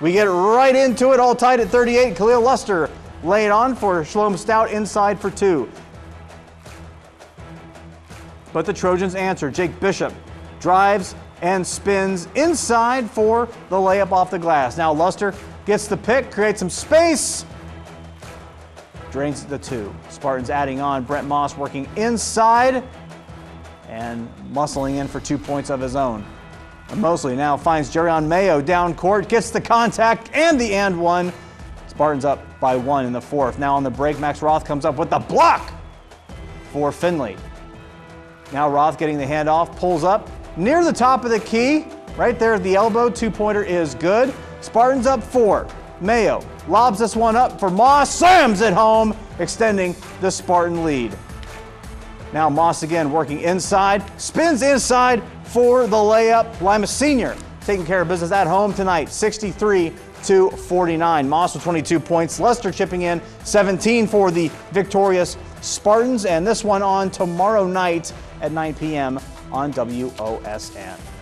We get right into it, all tied at 38. Khalil Luster lay it on for Shalom Stout inside for two. But the Trojans answer. Jake Bishop drives and spins inside for the layup off the glass. Now Luster gets the pick, creates some space, drains the two. Spartans adding on. Brent Moss working inside and muscling in for two points of his own. Mosley now finds Jerion Mayo down court, gets the contact and the and one. Spartans up by one in the fourth. Now on the break, Max Roth comes up with the block for Findlay. Now Roth getting the handoff, pulls up near the top of the key, right there at the elbow. Two pointer is good. Spartans up four. Mayo lobs this one up for Moss, slams it home, extending the Spartan lead. Now Moss again working inside, spins inside for the layup. Lima Senior taking care of business at home tonight, 63 to 49. Moss with 22 points. Lester chipping in 17 for the victorious Spartans, and this one on tomorrow night at 9 p.m. on WOSN.